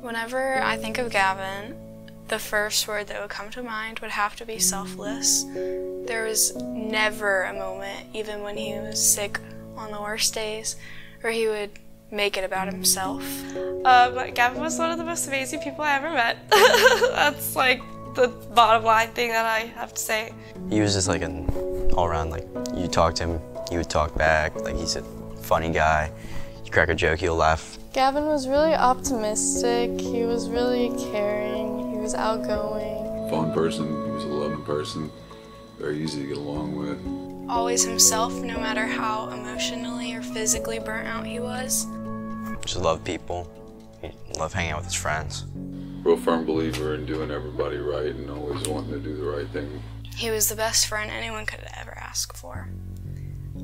Whenever I think of Gavin, the first word that would come to mind would have to be selfless. There was never a moment, even when he was sick on the worst days, where he would make it about himself. Um, Gavin was one of the most amazing people I ever met. That's like the bottom line thing that I have to say. He was just like an all around, like, you talk to him, he would talk back, like, he's a funny guy. You crack a joke, he'll laugh. Gavin was really optimistic. He was really caring. He was outgoing. Fun person, he was a loving person, very easy to get along with. Always himself, no matter how emotionally or physically burnt out he was. Just love people. He loved hanging out with his friends. Real firm believer in doing everybody right and always wanting to do the right thing. He was the best friend anyone could ever ask for,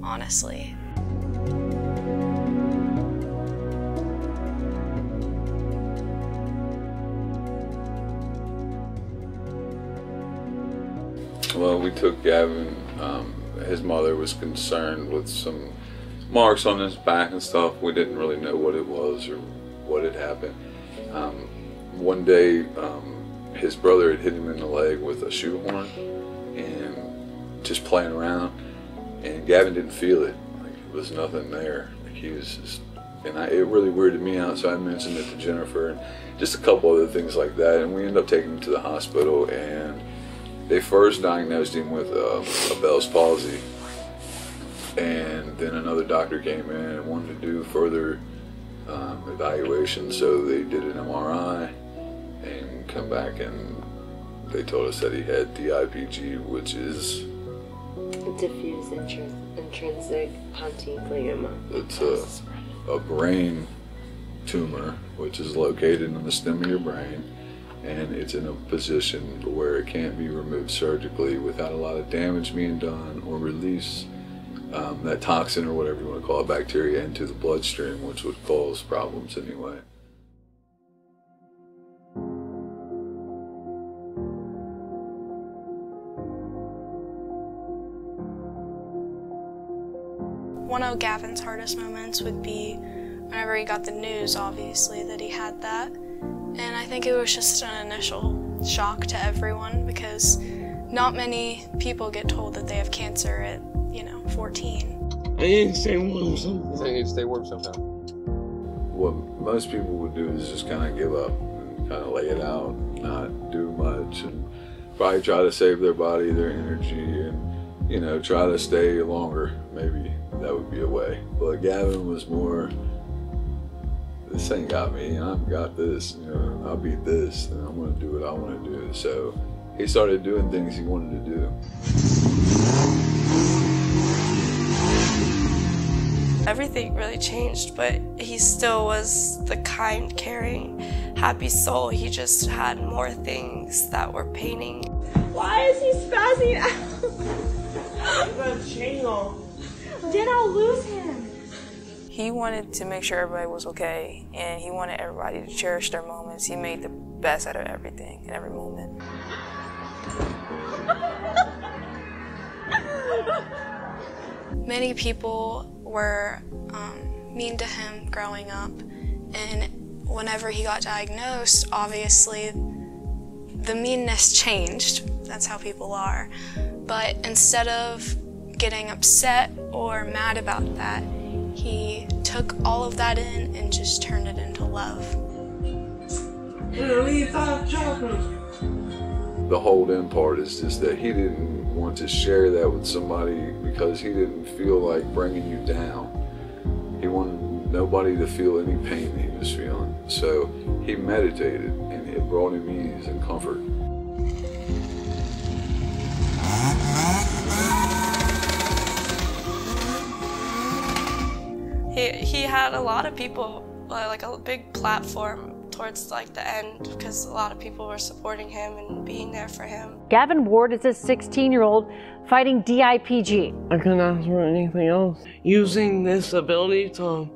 honestly. Well, we took Gavin. Um, his mother was concerned with some marks on his back and stuff. We didn't really know what it was or what had happened. Um, one day, um, his brother had hit him in the leg with a shoehorn and just playing around. And Gavin didn't feel it. Like it was nothing there. Like he was just, and I, it really weirded me out. So I mentioned it to Jennifer and just a couple other things like that. And we ended up taking him to the hospital and they first diagnosed him with uh, a Bell's palsy, and then another doctor came in and wanted to do further um, evaluation. So they did an MRI and come back and they told us that he had DIPG, which is diffuse intrin- intrinsic pontine glioma. It's a, a brain tumor, which is located in the stem of your brain and it's in a position where it can't be removed surgically without a lot of damage being done or release um, that toxin or whatever you want to call it, bacteria, into the bloodstream, which would cause problems anyway. One of Gavin's hardest moments would be whenever he got the news, obviously, that he had that. And I think it was just an initial shock to everyone because not many people get told that they have cancer at, you know, 14. I need to stay warm sometime. I need to stay warm sometime. What most people would do is just kind of give up and kind of lay it out, not do much, and probably try to save their body, their energy, and, you know, try to stay longer. Maybe that would be a way. But Gavin was more this ain't got me, and I've got this, you know, I'll beat this, and I'm gonna do what I wanna do. So he started doing things he wanted to do. Everything really changed, but he still was the kind, caring, happy soul. He just had more things that were painting. Why is he spazzing out? He wanted to make sure everybody was okay, and he wanted everybody to cherish their moments. He made the best out of everything and every moment. Many people were um, mean to him growing up, and whenever he got diagnosed, obviously the meanness changed. That's how people are. But instead of getting upset or mad about that, he took all of that in and just turned it into love. The hold in part is just that he didn't want to share that with somebody because he didn't feel like bringing you down. He wanted nobody to feel any pain he was feeling. So he meditated and it brought him ease and comfort. He, he had a lot of people, uh, like a big platform towards like the end because a lot of people were supporting him and being there for him. Gavin Ward is a 16-year-old fighting DIPG. I couldn't ask for anything else. Using this ability to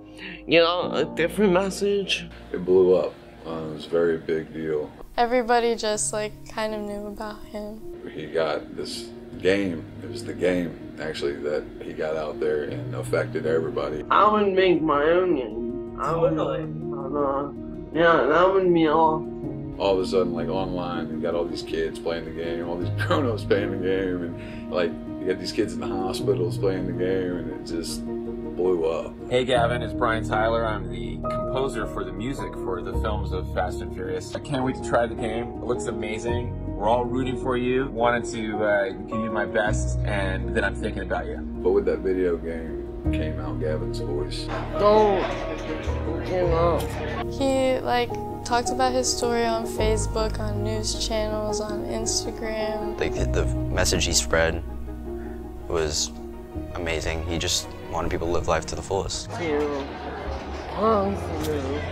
you know, a different message. It blew up. Uh, it was a very big deal. Everybody just like kind of knew about him. He got this game. It was the game actually that he got out there and affected everybody. I would make my own game. I would, uh, Yeah, that would be awesome. All of a sudden, like online, you got all these kids playing the game, all these grown-ups playing the game, and like you got these kids in the hospitals playing the game, and it just blew up. Hey Gavin, it's Brian Tyler. I'm the composer for the music for the films of Fast and Furious. I can't wait to try the game. It looks amazing. We're all rooting for you. Wanted to uh, give you my best, and then I'm thinking about you. But with that video game came out Gavin's voice. Don't give up. He like talked about his story on Facebook, on news channels, on Instagram. Like the, the message he spread was amazing. He just wanted people to live life to the fullest.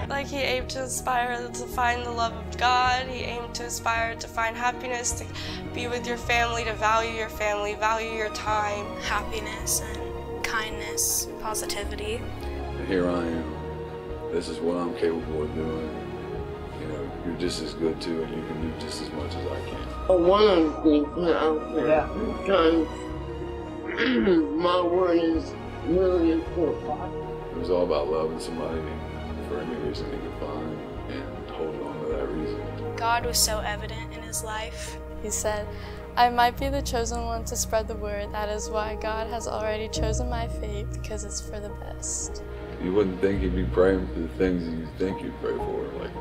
Like he aimed to inspire to find the love of God. He aimed to inspire to find happiness, to be with your family, to value your family, value your time. Happiness and kindness, positivity. And here I am. This is what I'm capable of doing. You know, you're just as good too, and you can do just as much as I can. I want to put out there because my word is really important. It was all about loving somebody for any reason he could find and holding on to that reason. God was so evident in his life. He said, I might be the chosen one to spread the word. That is why God has already chosen my fate because it's for the best. You wouldn't think he'd be praying for the things that you think you'd pray for, like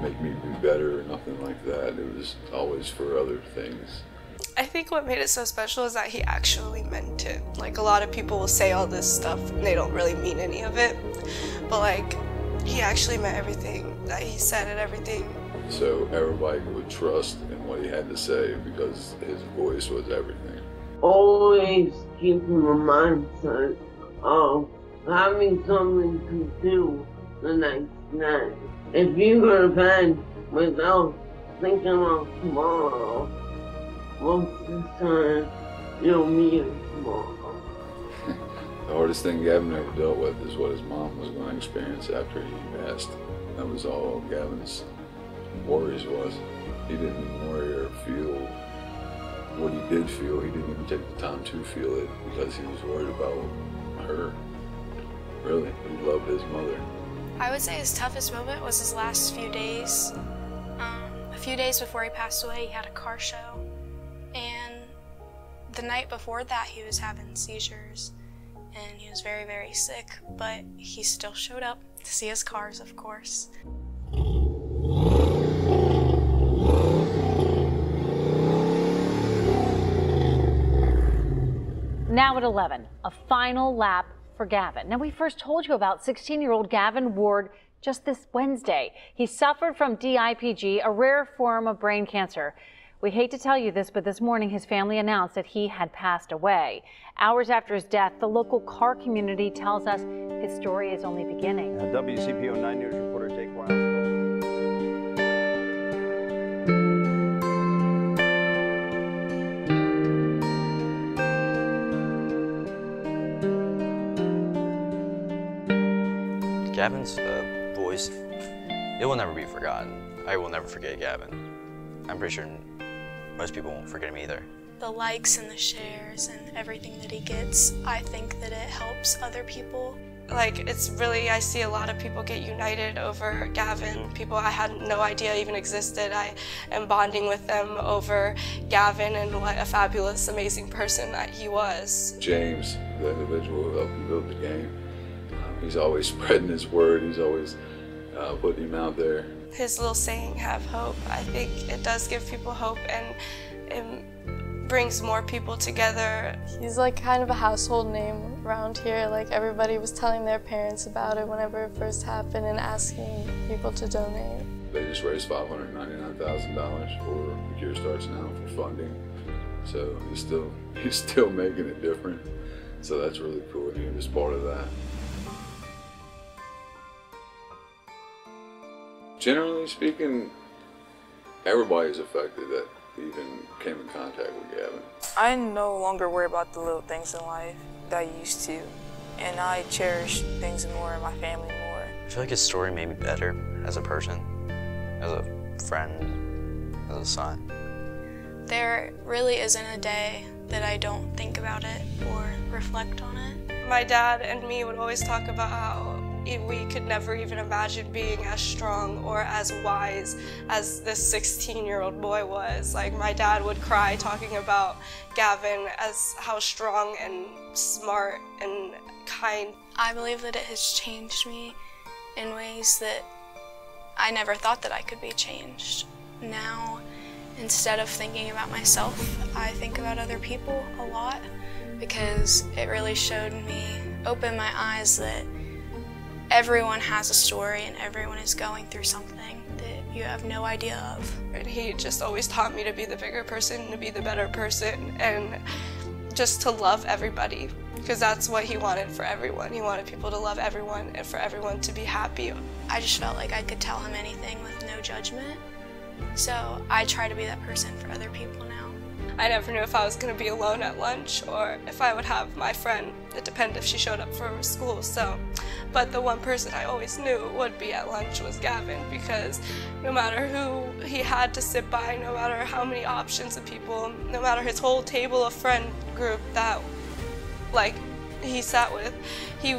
make me be better or nothing like that. It was always for other things. I think what made it so special is that he actually meant it. Like a lot of people will say all this stuff and they don't really mean any of it. But like he actually meant everything that he said and everything. So everybody would trust in what he had to say because his voice was everything. Always keeping the mindset of having something to do the next day. If you go to bed without thinking of tomorrow, most of the time you'll meet it tomorrow. The hardest thing Gavin ever dealt with is what his mom was going to experience after he passed. That was all Gavin's worries was. He didn't even worry or feel what he did feel. He didn't even take the time to feel it because he was worried about her. Really, he loved his mother. I would say his toughest moment was his last few days. Um, a few days before he passed away, he had a car show. The night before that, he was having seizures. And he was very, very sick, but he still showed up to see his cars, of course. Now at 11, a final lap for Gavin. Now, we first told you about 16 year old Gavin Ward just this Wednesday. He suffered from DIPG, a rare form of brain cancer. We hate to tell you this, but this morning his family announced that he had passed away. Hours after his death, the local car community tells us his story is only beginning. WCPO 9 News reporter Jake Wiles. Gavin's uh, voice, it will never be forgotten. I will never forget Gavin. I'm pretty sure most people won't forget him either. The likes and the shares and everything that he gets, I think that it helps other people. Like it's really I see a lot of people get united over Gavin. People I had no idea even existed. I am bonding with them over Gavin and what a fabulous, amazing person that he was. James, the individual who helped him build the game, um, he's always spreading his word. He's always uh, putting him out there. His little saying, have hope, I think it does give people hope and it brings more people together. He's like kind of a household name around here. Like everybody was telling their parents about it whenever it first happened and asking people to donate. They just raised $599,000 for The Cure Starts Now for funding. So he's still he's still making it different. So that's really cool. He was part of that. Generally speaking, everybody's affected that even came in contact with Gavin. I no longer worry about the little things in life that I used to, and I cherish things more and my family more. I feel like his story made me better as a person, as a friend, as a son. There really isn't a day that I don't think about it or reflect on it. My dad and me would always talk about how we could never even imagine being as strong or as wise as this 16 year old boy was. Like, my dad would cry talking about Gavin as how strong and smart and kind. I believe that it has changed me in ways that I never thought that I could be changed. Now, instead of thinking about myself, I think about other people a lot because it really showed me, opened my eyes that everyone has a story and everyone is going through something that you have no idea of. And he just always taught me to be the bigger person, to be the better person, and just to love everybody. Because that's what he wanted for everyone. He wanted people to love everyone and for everyone to be happy. I just felt like I could tell him anything with no judgment. So I try to be that person for other people now. I never knew if I was going to be alone at lunch or if I would have my friend. It depended if she showed up for school. So, but the one person I always knew would be at lunch was Gavin because no matter who he had to sit by, no matter how many options of people, no matter his whole table of friend group that like he sat with, he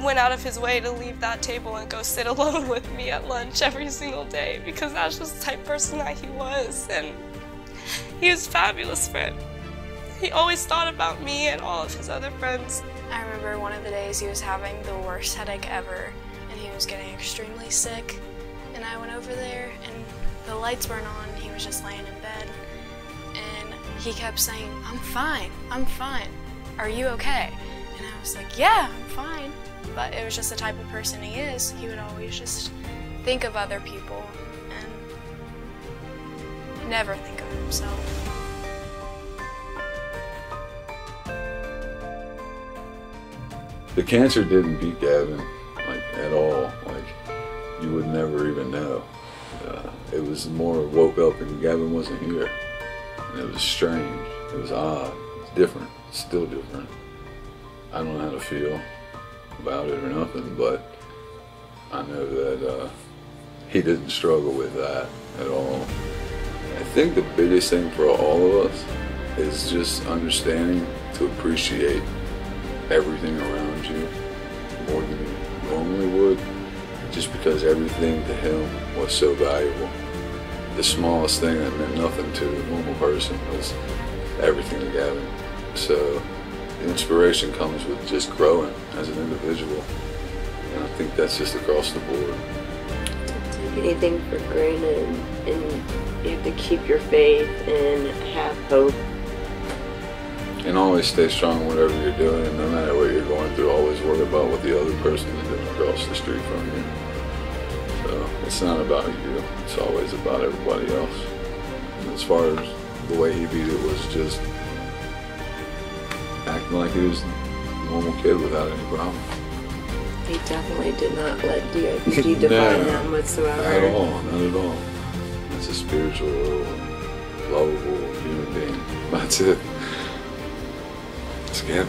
went out of his way to leave that table and go sit alone with me at lunch every single day because that's just the type person that he was and he was fabulous friend. He always thought about me and all of his other friends. I remember one of the days he was having the worst headache ever and he was getting extremely sick and I went over there and the lights weren't on he was just laying in bed and he kept saying I'm fine I'm fine are you okay and I was like yeah I'm fine but it was just the type of person he is he would always just think of other people and never think himself The cancer didn't beat Gavin, like, at all. Like, you would never even know. Uh, it was more woke up and Gavin wasn't here. And it was strange. It was odd. It's different. Still different. I don't know how to feel about it or nothing, but I know that uh, he didn't struggle with that at all. I think the biggest thing for all of us is just understanding to appreciate everything around you more than you normally would, just because everything to him was so valuable. The smallest thing that meant nothing to a normal person was everything to Gavin. So inspiration comes with just growing as an individual. And I think that's just across the board. Don't Take anything for granted, and you have to keep your faith and have hope. And always stay strong whatever you're doing, and no matter what you're going through, always worry about what the other person is doing across the street from you. So it's not about you, it's always about everybody else. And as far as the way he beat it was just acting like he was a normal kid without any problem. He definitely did not let DIPG define No, him whatsoever. At all, not at all. It's a spiritual, lovable human being. That's it. It's.